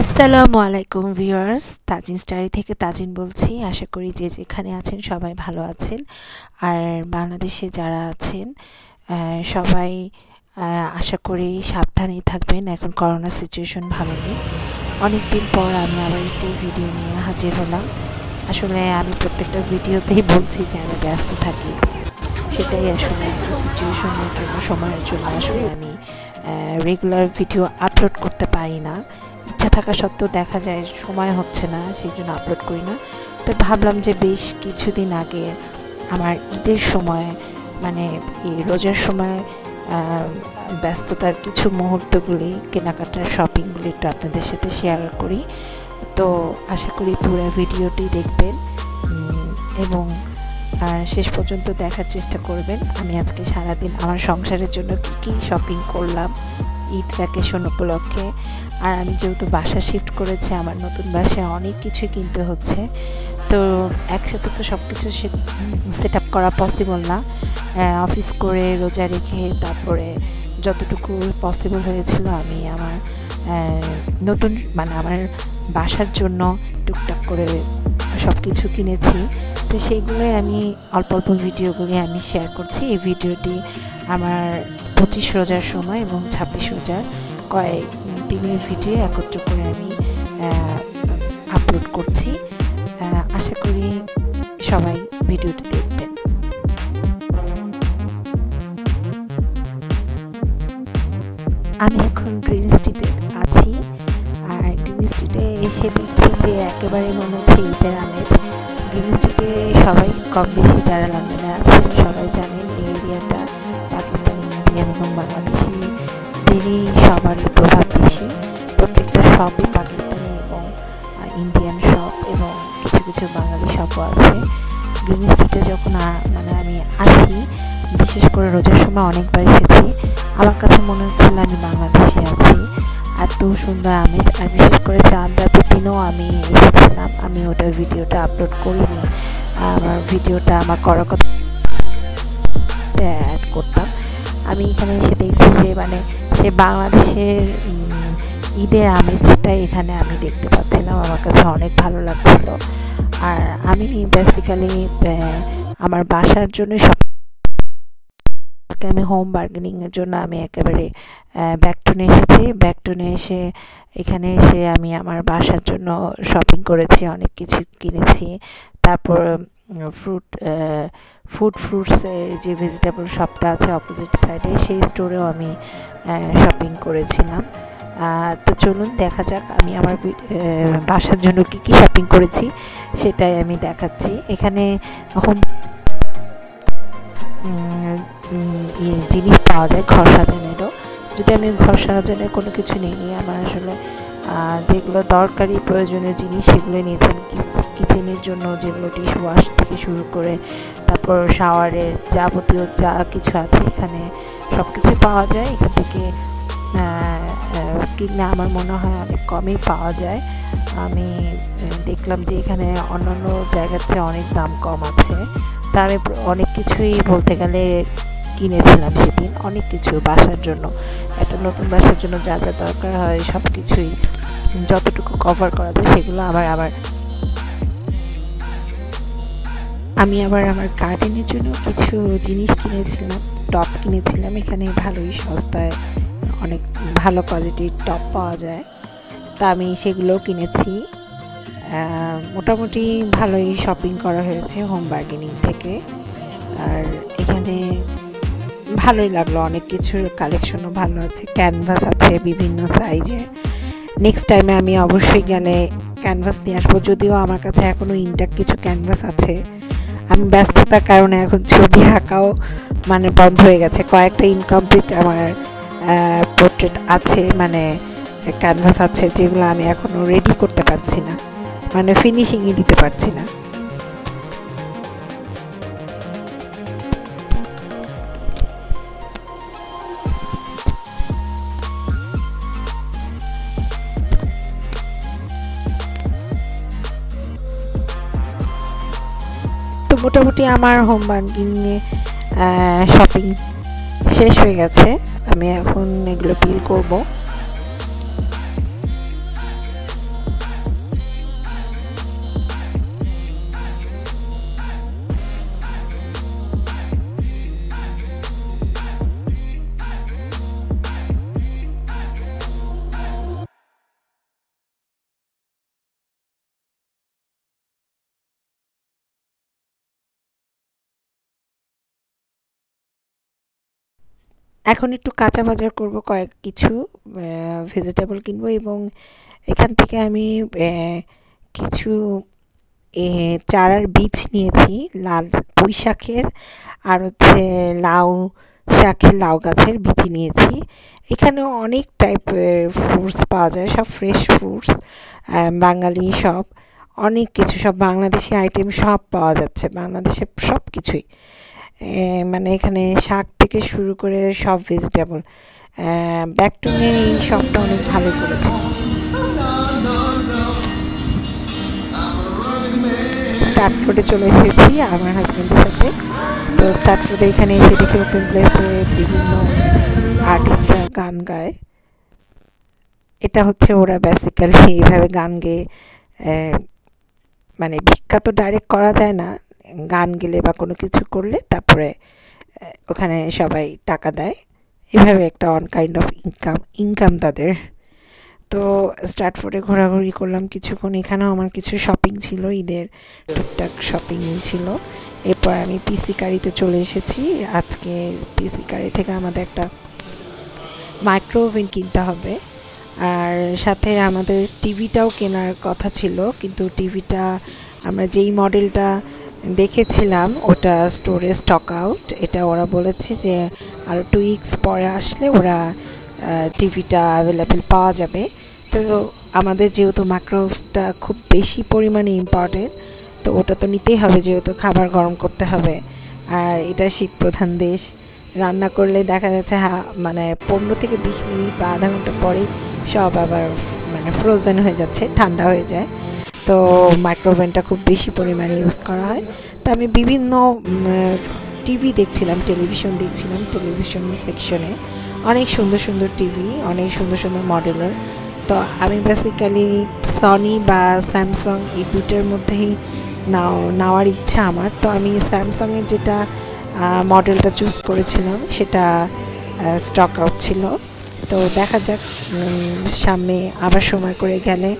আসসালামু আলাইকুম viewers, Tajin starry থেকে তাজিন বলছি। আশা করি যে যেখানে আছেন সবাই ভালো আছেন। আর বাংলাদেশে যারা আছেন সবাই আশা করি সাবধানেই থাকবেন। এখন করোনা সিচুয়েশন ভালো নেই। অনেক দিন পর আমি আবার একটি ভিডিও নিয়ে হাজির হলাম। আসলে আমি প্রত্যেকটা ভিডিওতেই বলছি যে আমি ব্যস্ত থাকি। সেটাই আসলে সিচুয়েশনের জন্য, সময়ের জন্য আসলে আমি রেগুলার ভিডিও আপলোড করতে পারি না। ইচ্ছা থাকা সত্ত্বেও দেখা যায় সময় হচ্ছে না সেই জন্য আপলোড করি না। তো ভাবলাম যে বেশ কিছুদিন আগে আমার ঈদের সময় মানে এই রোজার সময় ব্যস্ততার কিছু মুহূর্তগুলি, কেনাকাটার শপিংগুলি একটু আপনাদের সাথে শেয়ার করি। তো আশা করি পুরো ভিডিওটি দেখবেন। এবং শেষ পর্যন্ত দেখার চেষ্টা করবেন। আমি আজকে সারাদিন আমার সংসারের জন্য কী কী শপিং করলাম, ঈদ ভ্যাকেশন উপলক্ষে। আর আমি যেহেতু বাসা শিফট করেছি, আমার নতুন বাসায় অনেক কিছুই কিনতে হচ্ছে। তো একসাথে তো সব কিছু সেট আপ করা পসিবল না। অফিস করে রোজা রেখে তারপরে যতটুকু পসিবল হয়েছিল আমি আমার নতুন মানে আমার বাসার জন্য টুকটাক করে সব কিছু কিনেছি। তো সেইগুলোই আমি অল্প অল্প ভিডিওগুলি আমি শেয়ার করছি। এই ভিডিওটি আমার পঁচিশ রোজার সময় এবং ছাব্বিশ রোজার কয়েক দিনের ভিডিও একত্র করে আমি আপলোড করছি। আশা করি সবাই ভিডিওটি দেখবেন। আমি এখন গ্রিন স্ট্রিটে আছি। আর গ্রিন এসে দেখছি যে একেবারে মনে হচ্ছে ঈদের আমেজ। গ্রিন সবাই কম বেশি যারা লন্ডনে আছেন, সবাই জানেন এই এরিয়াটা পাকিস্তানি ইন্ডিয়ান এবং বাংলাদেশিদেরই সবারই প্রভাব বেশি। প্রত্যেকটা শপই পাকিস্তানি এবং ইন্ডিয়ান শপ এবং কিছু কিছু বাঙালি শপও আছে। গ্রিন স্ট্রিটে যখন মানে আমি আসি, বিশেষ করে রোজার সময় অনেকবার এসেছি, আমার কাছে মনে হচ্ছিল আমি বাংলাদেশে আছি। এত সুন্দর আমেজ আর বিশেষ করে চাঁদাতে দিনও আমি এসেছিলাম। আমি ওটার ভিডিওটা আপলোড করিনি। আমার ভিডিওটা আমার করার কথা অ্যাড করতাম। আমি এখানে এসে দেখছি যে মানে সে বাংলাদেশের ঈদের আমেজটা এখানে আমি দেখতে পাচ্ছিলাম। আমার কাছে অনেক ভালো লাগছিল। আর আমি বেসিক্যালি আমার বাসার জন্য সব আমি হোম বার্গেনিংয়ের জন্য আমি একেবারে ব্যাকটনে এসেছি। ব্যাকটনে এসে এখানে এসে আমি আমার বাসার জন্য শপিং করেছি, অনেক কিছু কিনেছি। তারপর ফ্রুট ফুড ফ্রুটসের যে ভেজিটেবল শপটা আছে অপোজিট সাইডে সেই স্টোরেও আমি শপিং করেছিলাম। তো চলুন দেখা যাক আমি আমার বাসার জন্য কি কি শপিং করেছি, সেটাই আমি দেখাচ্ছি। এখানে হোম জিনিস পাওয়া যায় ঘর সাজানোরও। যদি আমি ঘর সাজানোর কোনো কিছু নিই আমার আসলে যেগুলো দরকারি, প্রয়োজনীয় জিনিস, সেগুলো নিয়েছেন কিচেনের জন্য যেগুলো ডিশ ওয়াশ থেকে শুরু করে, তারপর শাওয়ারের যাবতীয় যা কিছু আছে এখানে সব কিছু পাওয়া যায়। এখান থেকে কিনলে আমার মনে হয় অনেক কমই পাওয়া যায়। আমি দেখলাম যে এখানে অন্যান্য জায়গার চেয়ে অনেক দাম কম আছে। তার অনেক কিছুই বলতে গেলে কিনেছিলাম সেদিন অনেক কিছু বাসার জন্য। একটা নতুন বাসার জন্য যা যা দরকার হয় সব কিছুই যতটুকু কভার করা যায় সেগুলো আবার আবার। আমি আবার আমার গার্ডেনের জন্য কিছু জিনিস কিনেছিলাম টপ কিনেছিলাম। এখানে ভালোই সস্তায় অনেক ভালো কোয়ালিটির টপ পাওয়া যায়। তা আমি সেগুলোও কিনেছি। মোটামুটি ভালোই শপিং করা হয়েছে হোম বার্গেনিং থেকে। আর এখানে ভালোই লাগল, অনেক কিছুর কালেকশনও ভালো আছে ক্যানভাস আছে বিভিন্ন সাইজে নেক্সট টাইমে আমি অবশ্যই গেলে ক্যানভাস নিয়ে আসব, যদিও আমার কাছে এখনও ইনটাক কিছু ক্যানভাস আছে। আমি ব্যস্ততার কারণে এখন ছবি আঁকাও মানে বন্ধ হয়ে গেছে। কয়েকটা ইনকমপ্লিট আমার পোর্ট্রেট আছে মানে ক্যানভাস আছে, যেগুলো আমি এখনও রেডি করতে পারছি না। মানে ফিনিশিংই দিতে পারছি না। তো মোটামুটি আমার হোম বার্গিংয়ে শপিং শেষ হয়ে গেছে। আমি এখন এগুলো বিল করব। এখন একটু কাঁচা বাজার করব, কয়েক কিছু ভেজিটেবল কিনবো এবং এখান থেকে আমি কিছু চারার বীজ নিয়েছি, লাল পুঁই শাকের আর হচ্ছে লাউ শাকের লাউ গাছের বীজ নিয়েছি। এখানে অনেক টাইপের ফ্রুটস পাওয়া যায়, সব ফ্রেশ ফ্রুটস বাঙালি সব, অনেক কিছু, সব বাংলাদেশি আইটেম সব পাওয়া যাচ্ছে বাংলাদেশের সব কিছুই মানে এখানে শাক থেকে শুরু করে সব ভেজিটেবল ব্যাকটনে এই শপটা অনেক ভালো করেছে। স্টার্টফোর্ডে চলে এসেছি আমার হাজব্যান্ডের সাথে। তো স্টার্টফোর্ডে এখানে এসে দেখি ওপেন প্লেসে বিভিন্ন আর্টিস্টরা গান গায়। এটা হচ্ছে ওরা বেসিক্যালি এইভাবে গান গেয়ে মানে ভিক্ষা তো ডাইরেক্ট করা যায় না। গান গেলে বা কোনো কিছু করলে তারপরে ওখানে সবাই টাকা দেয়। এভাবে একটা own kind of income income তাদের। তো স্টার্টফোর্ডে ঘোরাঘুরি করলাম কিছুক্ষণ। এখানেও আমার কিছু শপিং ছিল, ঈদের টুকটাক শপিং ছিল। এরপর আমি পিসি কারিতে চলে এসেছি। আজকে পিসি কারি থেকে আমাদের একটা মাইক্রো ওভেন কিনতে হবে। আর সাথে আমাদের টিভিটাও কেনার কথা ছিল, কিন্তু টিভিটা আমরা যেই মডেলটা দেখেছিলাম, ওটা স্টোরে স্টক আউট এটা ওরা বলেছে যে আরও টু উইক্স পরে আসলে ওরা টিভিটা অ্যাভেলেবেল পাওয়া যাবে। তো আমাদের যেহেতু মাইক্রোওয়েভটা খুব বেশি পরিমাণে ইম্পর্টেন্ট তো ওটা তো নিতেই হবে যেহেতু খাবার গরম করতে হবে। আর এটা শীত প্রধান দেশ। রান্না করলে দেখা যাচ্ছে হা মানে পনেরো থেকে বিশ মিনিট বা আধা ঘণ্টা পরেই সব আবার মানে ফ্রোজেন হয়ে যাচ্ছে, ঠান্ডা হয়ে যায়। তো মাইক্রোওভেনটা খুব বেশি পরিমাণে ইউজ করা হয়। তো আমি বিভিন্ন টিভি দেখছিলাম টেলিভিশন দেখছিলাম টেলিভিশন সেকশনে অনেক সুন্দর সুন্দর টিভি অনেক সুন্দর সুন্দর মডেলের তো আমি বেসিক্যালি সনি বা স্যামসং এই দুটোর মধ্যেই নাও, নেওয়ার ইচ্ছা আমার। তো আমি স্যামসংয়ের যেটা মডেলটা চুজ করেছিলাম, সেটা স্টক আউট ছিল। তো দেখা যাক সামনে আবার সময় করে গেলে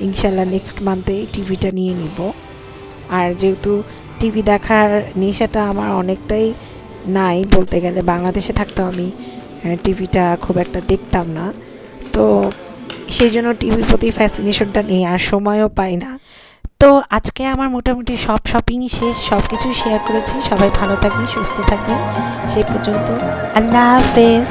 ইনশাল্লাহ নেক্সট মান্থে টিভিটা নিয়ে নিব। আর যেহেতু টিভি দেখার নেশাটা আমার অনেকটাই নাই, বলতে গেলে বাংলাদেশে থাকতেও আমি টিভিটা খুব একটা দেখতাম না। তো সেই জন্য টিভির প্রতি ফ্যাসিনেশনটা নেই, আর সময়ও পাই না। তো আজকে আমার মোটামুটি সব শপিংই শেষ সব কিছু শেয়ার করেছি। সবাই ভালো থাকবেন, সুস্থ থাকবেন। সেই পর্যন্ত আল্লাহ হাফেজ।